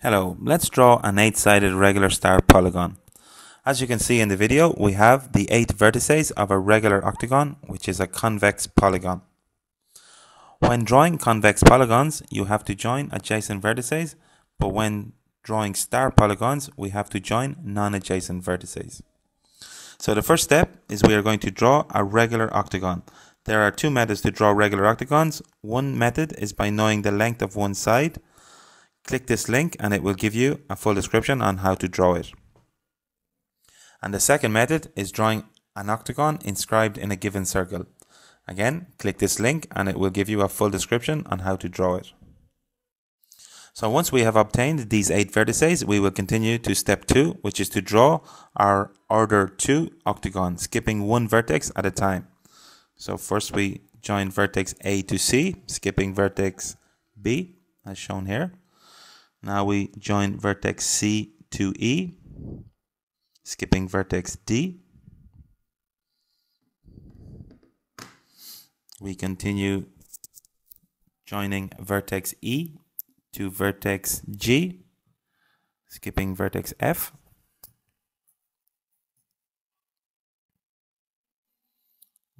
Hello, let's draw an 8-sided regular star polygon. As you can see in the video, we have the 8 vertices of a regular octagon, which is a convex polygon. When drawing convex polygons, you have to join adjacent vertices, but when drawing star polygons, we have to join non-adjacent vertices. So the first step is we are going to draw a regular octagon. There are two methods to draw regular octagons. One method is by knowing the length of one side, Click this link and it will give you a full description on how to draw it. And the second method is drawing an octagon inscribed in a given circle. Again, click this link and it will give you a full description on how to draw it. So once we have obtained these eight vertices, we will continue to step two, which is to draw our order two octagon, skipping one vertex at a time. So first we join vertex A to C, skipping vertex B, as shown here. Now we join vertex C to E, skipping vertex D. We continue joining vertex E to vertex G, skipping vertex F.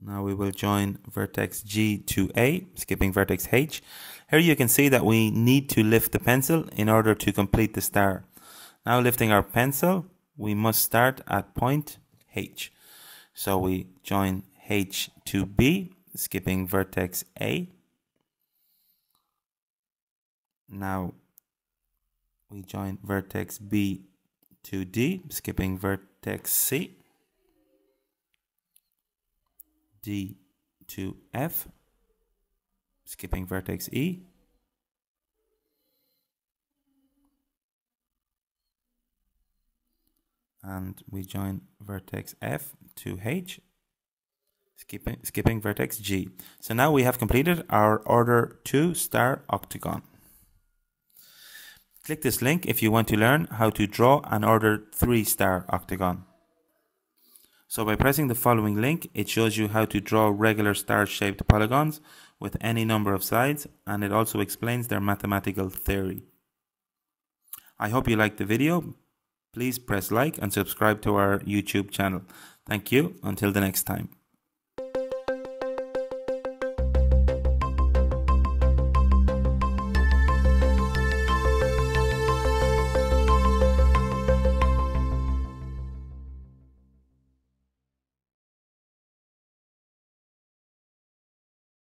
Now we will join vertex G to A, skipping vertex H. Here you can see that we need to lift the pencil in order to complete the star. Now lifting our pencil, we must start at point H. So we join H to B, skipping vertex A. Now we join vertex B to D, skipping vertex C. D to F, skipping vertex E. And we join vertex F to H, skipping, skipping vertex G. So now we have completed our order 2 star octagon. Click this link if you want to learn how to draw an order 3 star octagon. So by pressing the following link, it shows you how to draw regular star-shaped polygons with any number of sides and it also explains their mathematical theory. I hope you liked the video. Please press like and subscribe to our YouTube channel. Thank you. Until the next time.